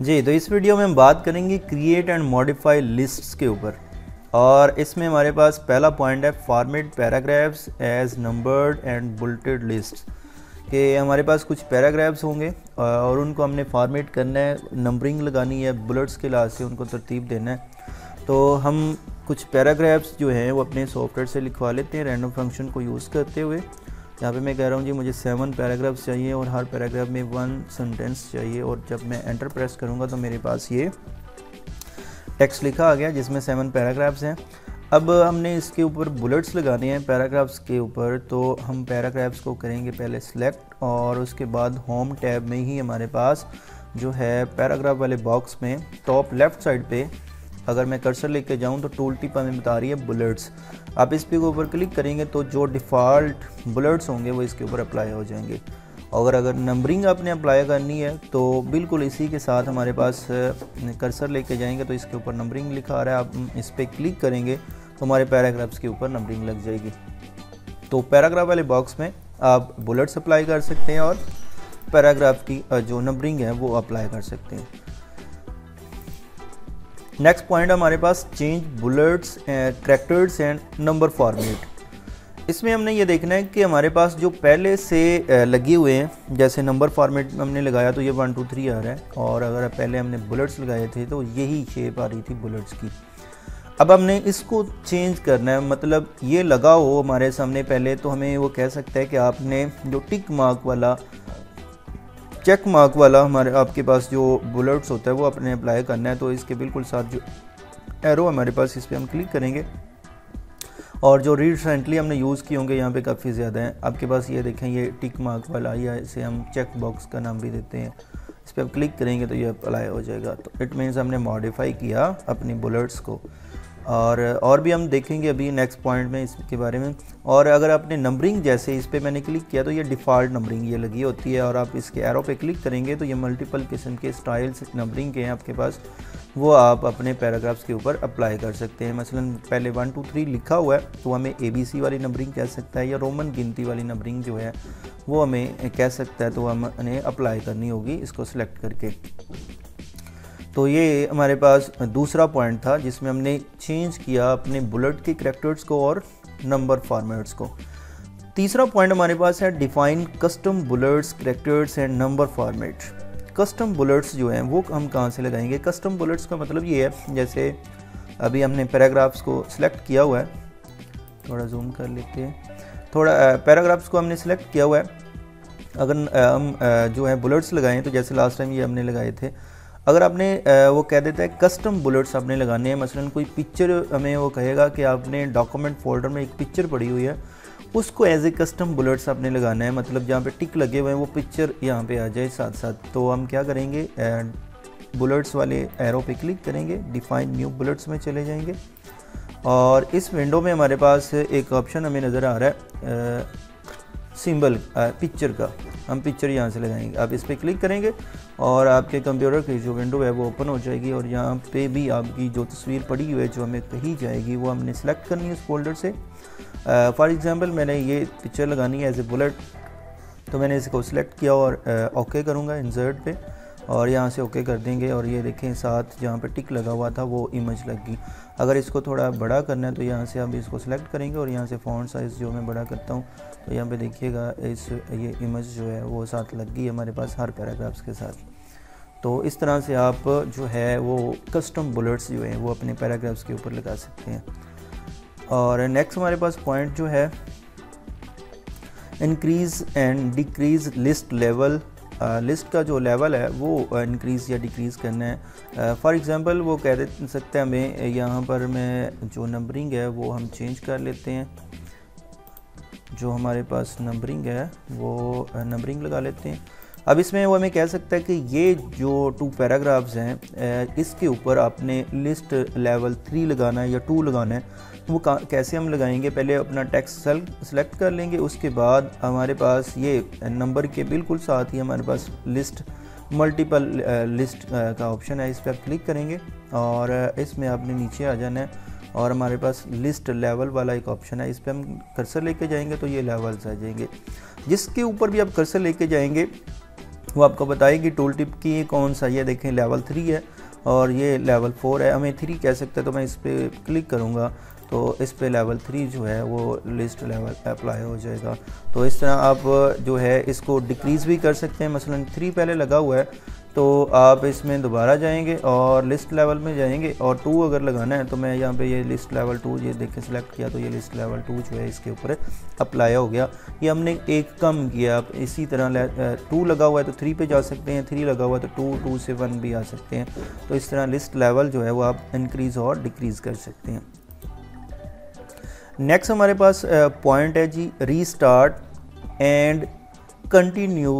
जी तो इस वीडियो में हम बात करेंगे क्रिएट एंड मॉडिफाई लिस्ट्स के ऊपर। और इसमें हमारे पास पहला पॉइंट है format paragraphs as numbered and bulleted list कि हमारे पास कुछ पैराग्राफ्स होंगे और उनको हमने फॉर्मेट करना है नंबरिंग लगानी है बुलेट्स के लिहाज से उनको तरतीब देना है। तो हम कुछ पैराग्राफ्स जो हैं, वो अपने सॉफ्टवेयर से लिखवा लेते हैं रैंडम फ़ंक्शन को यूज़ करते हुए। यहाँ पे मैं कह रहा हूँ जी, मुझे सेवन पैराग्राफ्स चाहिए और हर पैराग्राफ में वन सेंटेंस चाहिए और जब मैं एंटर प्रेस करूँगा तो मेरे पास ये टेक्स्ट लिखा आ गया जिसमें सेवन पैराग्राफ्स हैं। अब हमने इसके ऊपर बुलेट्स लगाने हैं पैराग्राफ्स के ऊपर तो हम पैराग्राफ्स को करेंगे पहले सिलेक्ट और उसके बाद होम टैब में ही हमारे पास जो है पैराग्राफ वाले बॉक्स में टॉप लेफ़्ट साइड पे अगर मैं कर्सर लेके जाऊँ तो टूल टिप हमें बता रही है बुलेट्स आप इस पे ऊपर क्लिक करेंगे तो जो डिफ़ॉल्ट बुलेट्स होंगे वो इसके ऊपर अप्लाई हो जाएँगे। अगर अगर नंबरिंग आपने अप्लाई करनी है तो बिल्कुल इसी के साथ हमारे पास कर्सर लेके जाएँगे तो इसके ऊपर नंबरिंग लिखा आ रहा है। आप इस पर क्लिक करेंगे तो हमारे पैराग्राफ्स के ऊपर नंबरिंग लग जाएगी। तो पैराग्राफ वाले बॉक्स में आप बुलेट्स अप्लाई कर सकते हैं और पैराग्राफ की जो नंबरिंग है वो अप्लाई कर सकते हैं। नेक्स्ट पॉइंट हमारे पास change bullets characters and number format इसमें हमने ये देखना है कि हमारे पास जो पहले से लगे हुए हैं, जैसे नंबर फॉर्मेट हमने लगाया तो ये वन टू थ्री आ रहा है और अगर पहले हमने बुलेट्स लगाए थे तो यही शेप आ रही थी बुलेट्स की। अब हमने इसको चेंज करना है मतलब ये लगा हो हमारे सामने पहले तो हमें वो कह सकता है कि आपने जो टिक मार्क वाला चेक मार्क वाला हमारे, आपके पास जो बुलेट्स होता है, वो अपने अप्लाई करना है तो इसके बिल्कुल साथ जो एरो हमारे पास इस पर हम क्लिक करेंगे। और जो रिसेंटली हमने यूज़ किए होंगे, यहाँ पे काफ़ी ज़्यादा हैं। आपके पास ये देखें, ये टिक मार्क वाला, या इसे हम चेक बॉक्स का नाम भी देते हैं। इस पर आप क्लिक करेंगे तो ये अप्लाई हो जाएगा। तो इट मीन्स हमने मॉडिफाई किया अपनी बुलेट्स को। और और भी हम देखेंगे अभी नेक्स्ट पॉइंट में इसके बारे में। और अगर आपने नंबरिंग जैसे इस पर मैंने क्लिक किया तो ये डिफ़ॉल्ट नंबरिंग ये लगी होती है और आप इसके एरो पे क्लिक करेंगे तो ये मल्टीपल किस्म के स्टाइल्स नंबरिंग के हैं आपके पास। वो आप अपने पैराग्राफ्स के ऊपर अप्लाई कर सकते हैं। मसलन पहले वन टू थ्री लिखा हुआ है तो हमें ए बी सी वाली नंबरिंग कह सकता है या रोमन गिनती वाली नंबरिंग जो है, वो हमें कह सकता है तो हमें अप्लाई करनी होगी इसको सिलेक्ट करके। तो ये हमारे पास दूसरा पॉइंट था, जिसमें हमने चेंज किया अपने बुलेट के करेक्टर्स को और नंबर फॉर्मेट्स को। तीसरा पॉइंट हमारे पास है define custom bullets characters and number format custom bullets जो हैं, वो हम कहाँ से लगाएँगे? कस्टम बुलेट्स का मतलब ये है, जैसे अभी हमने पैराग्राफ्स को सिलेक्ट किया हुआ है। थोड़ा जूम कर लेते हैं। थोड़ा पैराग्राफ्स को हमने सिलेक्ट किया हुआ है। अगर हम जो है बुलेट्स लगाएँ तो जैसे लास्ट टाइम ये हमने लगाए थे अगर आपने वो कह देता है कस्टम बुलेट्स आपने लगाने हैं, मसलन कोई पिक्चर हमें वो कहेगा कि आपने डॉक्यूमेंट फोल्डर में एक पिक्चर पड़ी हुई है, उसको एज ए कस्टम बुलेट्स आपने लगाना है मतलब जहाँ पे टिक लगे हुए हैं, वो पिक्चर यहाँ पे आ जाए साथ साथ तो हम क्या करेंगे बुलेट्स वाले एरो पे क्लिक करेंगे डिफाइन न्यू बुलेट्स में चले जाएँगे। और इस विंडो में हमारे पास एक ऑप्शन हमें नज़र आ रहा है सिंबल पिक्चर का। हम पिक्चर यहाँ से लगाएँगे। आप इस पर क्लिक करेंगे और आपके कंप्यूटर की जो विंडो है वो ओपन हो जाएगी और यहाँ पे भी आपकी जो तस्वीर पड़ी हुई है, जो हमें कही जाएगी, वो हमने सेलेक्ट करनी है उस फोल्डर से। फॉर एग्ज़ाम्पल मैंने ये पिक्चर लगानी है एज ए बुलेट तो मैंने इसको सिलेक्ट किया और ओके करूँगा इंजर्ट पे। और यहाँ से ओके कर देंगे। और ये देखें, साथ जहाँ पे टिक लगा हुआ था, वो इमेज लग गई। अगर इसको थोड़ा बड़ा करना है तो यहाँ से हम इसको सिलेक्ट करेंगे और यहाँ से फ़ॉन्ट साइज़ जो मैं बड़ा करता हूँ तो यहाँ पे देखिएगा, इस, ये इमेज जो है, वो साथ लग गई हमारे पास हर पैराग्राफ्स के साथ। तो इस तरह से आप जो है, वो कस्टम बुलेट्स जो हैं, वो अपने पैराग्राफ्स के ऊपर लगा सकते हैं। और नेक्स्ट हमारे पास पॉइंट जो है increase and decrease list level list का जो लेवल है, वो इंक्रीज़ या डिक्रीज़ करना है। फॉर एग्ज़ाम्पल वो कह दे सकते हैं हमें यहाँ पर मैं जो नंबरिंग है, वो हम चेंज कर लेते हैं। जो हमारे पास नंबरिंग है, वो नंबरिंग लगा लेते हैं। अब इसमें वो हमें कह सकता है कि ये जो टू पैराग्राफ्स हैं इसके ऊपर आपने लिस्ट लेवल थ्री लगाना है या टू लगाना है। वो कैसे हम लगाएँगे? पहले अपना टैक्स सेल सेलेक्ट कर लेंगे, उसके बाद हमारे पास ये नंबर के बिल्कुल साथ ही हमारे पास लिस्ट मल्टीपल लिस्ट का ऑप्शन है, इस पर आप क्लिक करेंगे और इसमें आपने नीचे आ जाना है और हमारे पास लिस्ट लेवल वाला एक ऑप्शन है, इस पर हम कर्सर लेके जाएँगे तो ये लेवल्स आ जाएँगे। जिसके ऊपर भी आप कर्सर लेके जाएँगे, वो आपको बताएगी टूल टिप की ये कौन सा, ये देखें लेवल थ्री है और ये लेवल फोर है। हमें थ्री कह सकते हैं तो मैं इस पर क्लिक करूँगा। तो इस पे लेवल थ्री जो है, वो लिस्ट लेवल अप्लाई हो जाएगा। तो इस तरह आप जो है, इसको डिक्रीज़ भी कर सकते हैं। मसलन थ्री पहले लगा हुआ है तो आप इसमें दोबारा जाएँगे और लिस्ट लेवल में जाएँगे और टू अगर लगाना है तो मैं यहाँ पे ये लिस्ट लेवल टू ये देख के सिलेक्ट किया तो ये लिस्ट लेवल टू जो है, इसके ऊपर अप्लाई हो गया। ये हमने एक कम किया। आप इसी तरह टू लगा हुआ है तो थ्री पे जा सकते हैं। थ्री लगा हुआ है तो टू टू से वन भी आ सकते हैं। तो इस तरह लिस्ट लेवल जो है, वो आप इंक्रीज़ और डिक्रीज़ कर सकते हैं। नेक्स्ट हमारे पास पॉइंट है जी restart and continue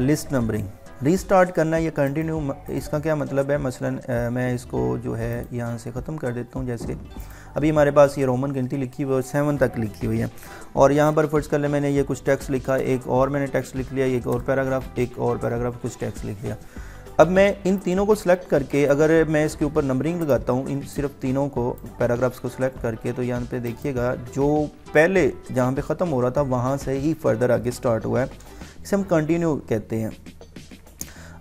list numbering restart करना या कंटिन्यू इसका क्या मतलब है? मसलन मैं इसको जो है यहाँ से ख़त्म कर देता हूँ, जैसे अभी हमारे पास ये रोमन गिनती लिखी हुई है सेवन तक लिखी हुई है। और यहाँ पर फ़र्ज़ कर ले मैंने ये कुछ टेक्स्ट लिखा, एक और मैंने टेक्स्ट लिख लिया, एक और पैराग्राफ एक और पैराग्राफ कुछ टेक्स्ट लिख लिया। अब मैं इन तीनों को सिलेक्ट करके, अगर मैं इसके ऊपर नंबरिंग लगाता हूँ, इन सिर्फ़ तीनों को पैराग्राफ्स को सिलेक्ट करके तो यहाँ पे देखिएगा, जो पहले जहाँ पे ख़त्म हो रहा था, वहाँ से ही फर्दर आगे स्टार्ट हुआ है। इसे हम कंटिन्यू कहते हैं।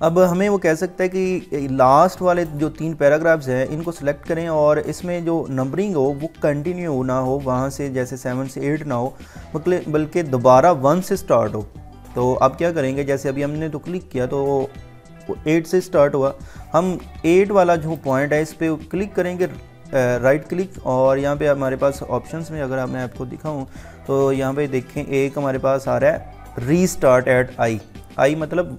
अब हमें वो कह सकता है कि लास्ट वाले जो तीन पैराग्राफ्स हैं, इनको सेलेक्ट करें और इसमें जो नंबरिंग हो, वो कंटिन्यू ना हो, वहाँ से जैसे सेवन से एट ना हो बल्कि दोबारा वन से स्टार्ट हो। तो आप क्या करेंगे, जैसे अभी हमने तो क्लिक किया तो एट से स्टार्ट हुआ। हम एट वाला जो पॉइंट है, इस पर क्लिक करेंगे राइट क्लिक और यहाँ पे हमारे पास ऑप्शंस में अगर मैं आपको दिखाऊँ तो यहाँ पे देखें, एक हमारे पास आ रहा है री स्टार्ट एट आई आई मतलब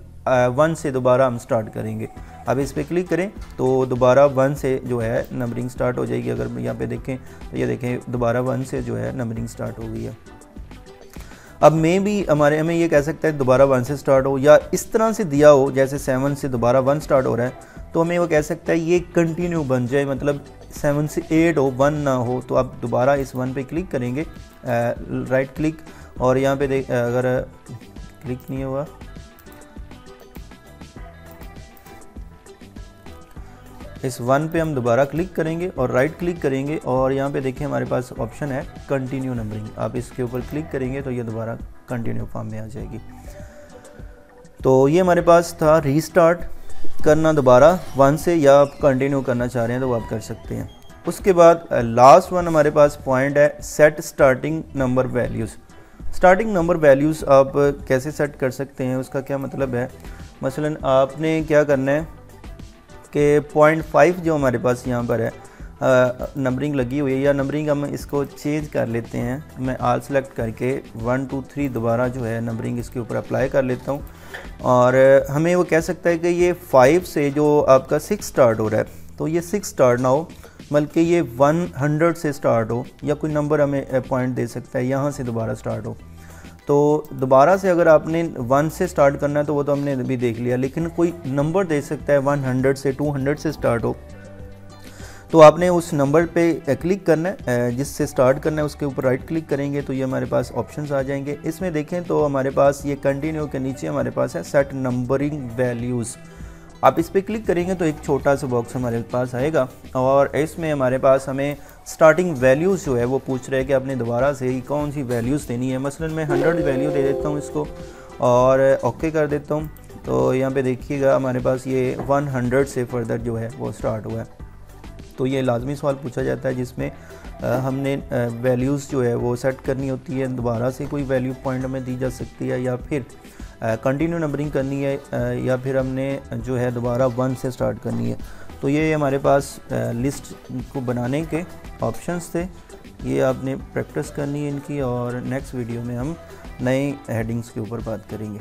वन से दोबारा हम स्टार्ट करेंगे। अब इस पर क्लिक करें तो दोबारा वन से जो है नंबरिंग स्टार्ट हो जाएगी। अगर यहाँ पे देखें तो ये देखें, दोबारा वन से जो है नंबरिंग स्टार्ट हो गई है। अब मे भी हमारे हमें ये कह सकता है दोबारा वन से स्टार्ट हो, या इस तरह से दिया हो, जैसे सेवन से दोबारा वन स्टार्ट हो रहा है तो हमें वो कह सकता है ये कंटिन्यू बन जाए मतलब सेवन से एट हो वन ना हो तो आप दोबारा इस वन पे क्लिक करेंगे राइट क्लिक और यहाँ पे देख अगर क्लिक नहीं हुआ इस वन पे हम दोबारा क्लिक करेंगे और राइट क्लिक करेंगे और यहाँ पे देखिए हमारे पास ऑप्शन है कंटिन्यू नंबरिंग आप इसके ऊपर क्लिक करेंगे तो ये दोबारा कंटिन्यू फॉर्म में आ जाएगी। तो ये हमारे पास था रीस्टार्ट करना दोबारा वन से, या आप कंटिन्यू करना चाह रहे हैं तो आप कर सकते हैं। उसके बाद लास्ट वन हमारे पास पॉइंट है set starting number values starting number values आप कैसे सेट कर सकते हैं? उसका क्या मतलब है? मसलन आपने क्या करना है? कि पॉइंट फाइव जो हमारे पास यहाँ पर है नंबरिंग लगी हुई है, या नंबरिंग हम इसको चेंज कर लेते हैं। मैं आल सेलेक्ट करके वन टू थ्री दोबारा जो है नंबरिंग इसके ऊपर अप्लाई कर लेता हूँ। और हमें वो कह सकता है कि ये फाइव से जो आपका सिक्स स्टार्ट हो रहा है तो ये सिक्स स्टार्ट ना हो, बल्कि ये वन हंड्रेड से स्टार्ट हो, या कोई नंबर हमें पॉइंट दे सकता है, यहाँ से दोबारा स्टार्ट हो। तो दोबारा से अगर आपने वन से स्टार्ट करना है तो वो तो हमने अभी देख लिया। लेकिन कोई नंबर दे सकता है वन हंड्रेड से टू हंड्रेड से स्टार्ट हो। तो आपने उस नंबर पे क्लिक करना है जिससे स्टार्ट करना है, उसके ऊपर राइट क्लिक करेंगे तो ये हमारे पास ऑप्शंस आ जाएँगे। इसमें देखें तो हमारे पास ये कंटिन्यू के नीचे हमारे पास है सेट नंबरिंग वैल्यूज़ आप इस पर क्लिक करेंगे तो एक छोटा सा बॉक्स हमारे पास आएगा और इसमें हमारे पास हमें स्टार्टिंग वैल्यूज़ जो है वो पूछ रहे हैं कि आपने दोबारा से कौन सी वैल्यूज़ देनी है। मसलन मैं हंड्रेड वैल्यू दे देता हूँ इसको और ओके कर देता हूँ। तो यहाँ पे देखिएगा हमारे पास ये 100 से फर्दर जो है वो स्टार्ट हुआ है। तो ये लाजमी सवाल पूछा जाता है जिसमें हमने वैल्यूज़ जो है वो सेट करनी होती है। दोबारा से कोई वैल्यू पॉइंट में दी जा सकती है या फिर कंटिन्यू नंबरिंग करनी है या फिर हमने जो है दोबारा वन से स्टार्ट करनी है। तो ये हमारे पास लिस्ट को बनाने के ऑप्शंस थे। ये आपने प्रैक्टिस करनी है इनकी और नेक्स्ट वीडियो में हम नए हेडिंग्स के ऊपर बात करेंगे।